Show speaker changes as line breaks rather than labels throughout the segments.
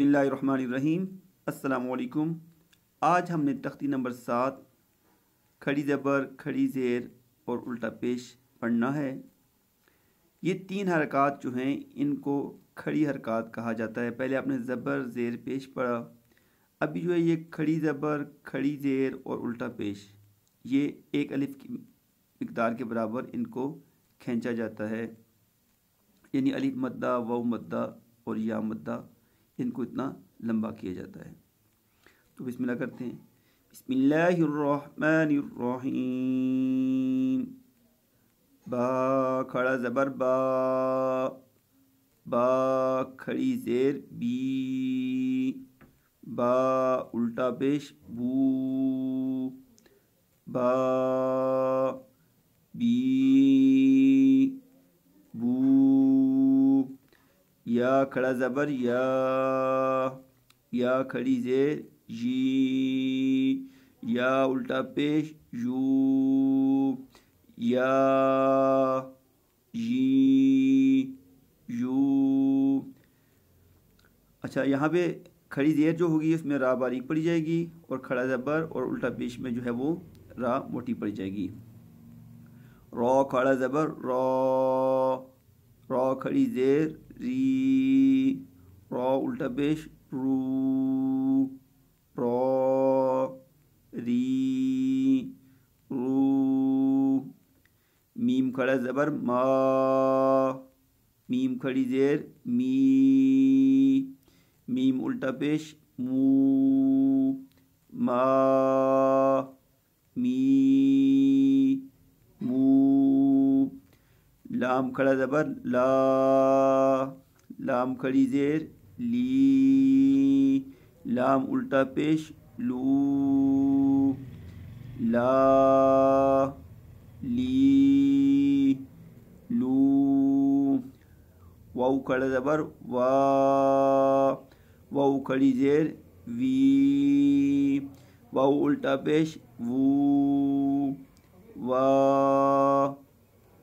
बिसमीम अस्सलाम आज हमने तख्ती नंबर सात, खड़ी ज़बर, खड़ी ज़ेर और उल्टा पेश पढ़ना है। ये तीन हरकत जो हैं, इनको खड़ी हरकत कहा जाता है। पहले आपने ज़बर, ज़ेर पेश पढ़ा। अभी जो है ये खड़ी ज़बर, खड़ी ज़ेर और उल्टा पेश, ये एक अलिफ की मकदार के बराबर इनको खींचा जाता है। यानी अलिफ मद्दा व मद्दा और या मद्दा। इनको इतना लंबा किया जाता है। तो बिस्मिल्लाह करते हैं। बिस्मिल्लाहिर्रहमानिर्रहीम। बा खड़ा ज़बर, बा बा खड़ी ज़ेर, बी, बा उल्टा पेश, बू, बा, बी या खड़ा ज़बर या या खड़ी जेर जी या उल्टा पेश यू या जी यू अच्छा यहाँ पे खड़ी जेर जो होगी, उसमें रा बारीक पड़ी जाएगी और खड़ा ज़बर और उल्टा पेश में जो है वो रा मोटी पड़ी जाएगी। रॉ खड़ा ज़बर रॉ रॉ खड़ी जेर री रॉ उल्टा पेश रू रॉ री रू मीम खड़ा ज़बर मा मीम खड़ी जेर मी मीम उल्टा पेश मू मा मी लाम खड़ा ज़बर ला लाम खड़ी जेर ली लाम उल्टा पेश लू ला ली लू वाऊ खड़ा ज़बर वा वाऊ खड़ी जेर वी वाऊ उल्टा पेश वू वा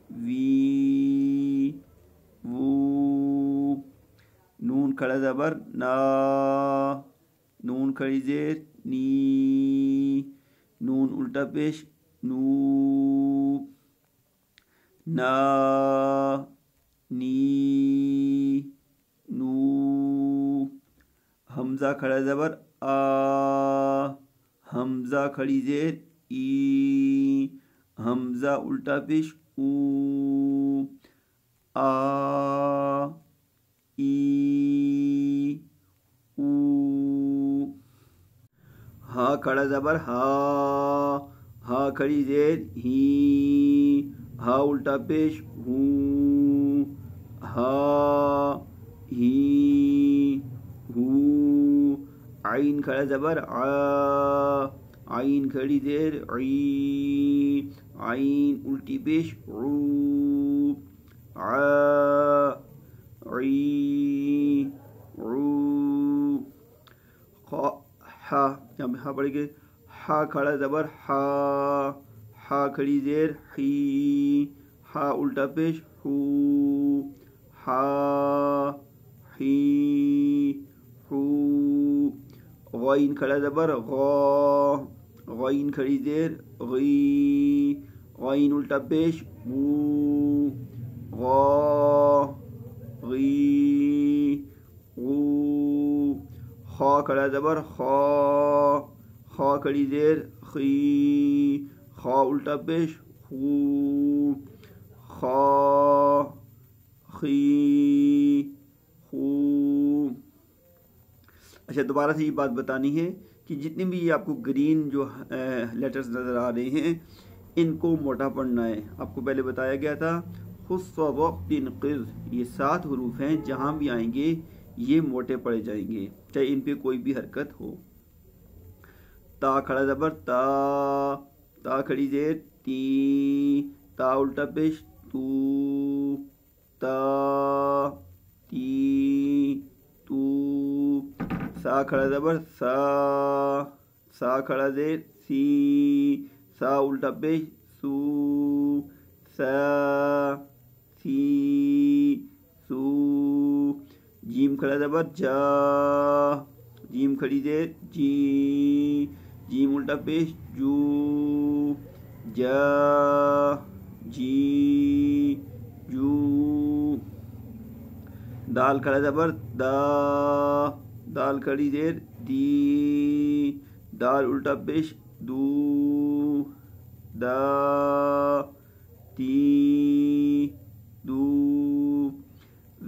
वी वो नून खड़ा ज़बर ना नून खड़ी जेर नी नून उल्टा पेश नू ना नी नू हमज़ा खड़ा ज़बर आ हमज़ा खड़ी जेर ई हमज़ा उल्टा पेश ऊ आ खड़ा जबर हा हा खड़ी जेर ही, हा उल्टा पेश, हूँ, हा, ही, हूँ, आइन खड़ा जबर आ, आइन खड़ी जेर आई आइन उल्टी पेश, रू, आ हा पे हा पढ़ेंगे हा खड़ा जबर, हा हा खड़ी जेर, ही, हा उल्टा पेश, हू, हा, ही, हू, गईन खड़ा जबर, गौ, गईन खड़ी जेर, गई, गईन उल्टा पेश गू, गई। खा खड़ा जबर खा खा खड़ी जेर खी खा उल्टा पेश खू खा खी अच्छा दोबारा से ये बात बतानी है कि जितने भी ये आपको ग्रीन जो लेटर्स नज़र आ रहे हैं इनको मोटा पढ़ना है आपको पहले बताया गया था खुश खुद ये सात हरूफ हैं जहाँ भी आएँगे ये मोटे पड़े जाएँगे, चाहे इन पे कोई भी हरकत हो। ता खड़ा जबर, ता ता खड़ी जेर ती, ता उल्टा पेश, तू, ता, ती, तू, सा खड़ा जबर, सा सा खड़ा जेर सी, सा उल्टा पेश, सू, सा, सी, सू जीम खड़ा जबर जा। जीम खड़ी जेर जी। जीम उल्टा पेश, जू। जा। जी। जू। दाल खड़ा जबर दा। दाल खड़ी जेर दी। दाल उल्टा पेश, दू। दा।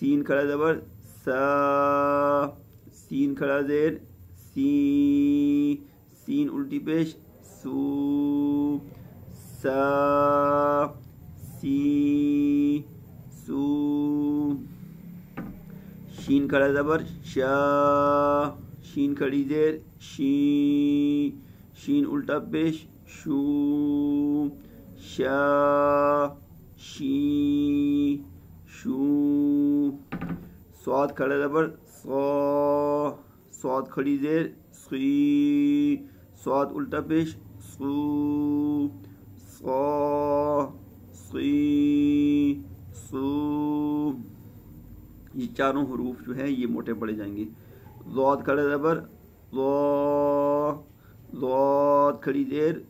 सीन खड़ा जबर, सा, सीन खड़ा जेर, सी, सीन उल्टी पेश, सू, सा, सी, सू, शीन खड़ा जबर, शा, शीन खड़ी जेर, शी, शीन उल्टा पेश, शू, शा, शी शू। स्वाद खड़े जबर सौ स्वाद खड़ी जेर सी स्वाद उल्टा पेश सू। ये चारों हरूफ जो है, ये मोटे पड़े जाएँगे। जौद खड़े जबर जौद खड़ी देर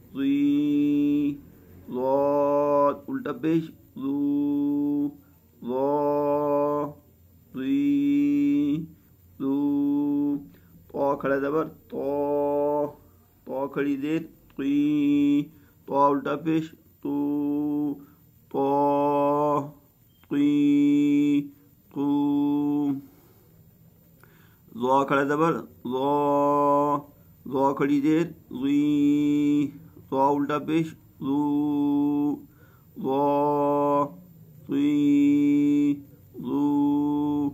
जौद उल्टा पेश तो खड़ा जबर तो तो खड़ी देर तो उल्टा पेश तू तो ज़ो खड़ा जबर ज़ो ज़ो खड़ी देर ज़ी ज़ो उल्टा पेश ज़ू ज़ो ज़ी ज़ू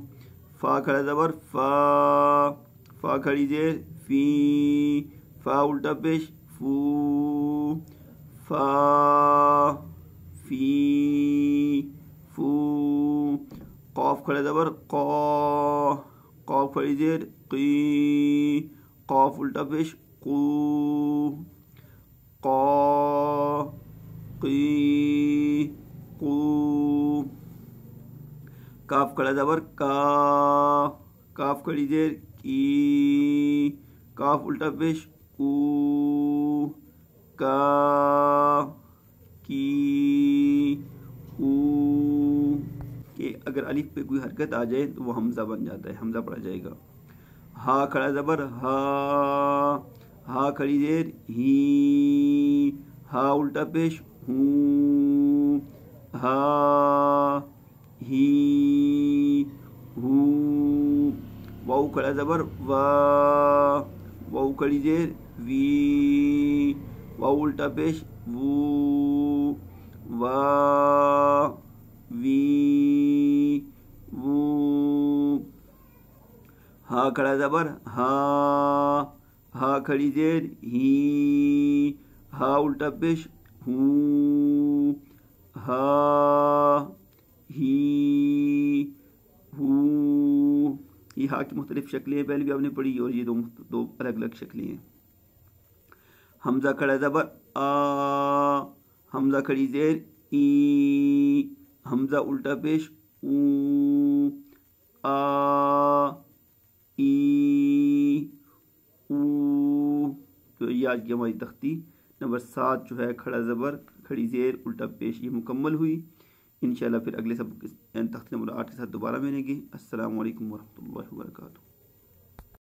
फा खड़ा जबर फा फा खड़ी देर फ़ी, फा उल्टा पेश, फू, फा, फ़ी, फू, कौफ खड़ा जबर, कौ, कौफ खड़ी जेर की कौफ उल्टा पेश, कू, कौ की कू, काफ खड़ा जबर, का, काफ खड़ी जेर काफ, उल्टा पेश कू, का की कि। अगर अलिफ पे कोई हरकत आ जाए तो वो हमज़ा बन जाता है, हमज़ा पड़ा जाएगा। हा खड़ा ज़बर, हा हा खड़ी देर, ही, हा उल्टा पेश, हूँ, हा, ही, हूँ। वाऊ खड़ा ज़बर वा वाऊ खड़ी देर वी वाऊ उल्टा पेश वो वा वी। हा खड़ा जबर, हा हा खड़ी जेर, ही, हा उल्टा पेश हा, ही। हूँ ये की मुख्तलिफ़ शक्लें पहले भी आपने पढ़ी, और ये दो दो अलग अलग शक्लें हैं। हमजा खड़ा जबर, आ, हमजा खड़ी जेर, ई, हमजा उल्टा पेश, ऊ, आ तो ये आज की हमारी तख्ती नंबर सात जो है, खड़ा ज़बर, खड़ी ज़ेर, उल्टा पेश, ये मुकम्मल हुई। इन फिर अगले सब तख्त नंबर आठ के साथ दोबारा मिलेंगे। असल वरहमल वर्का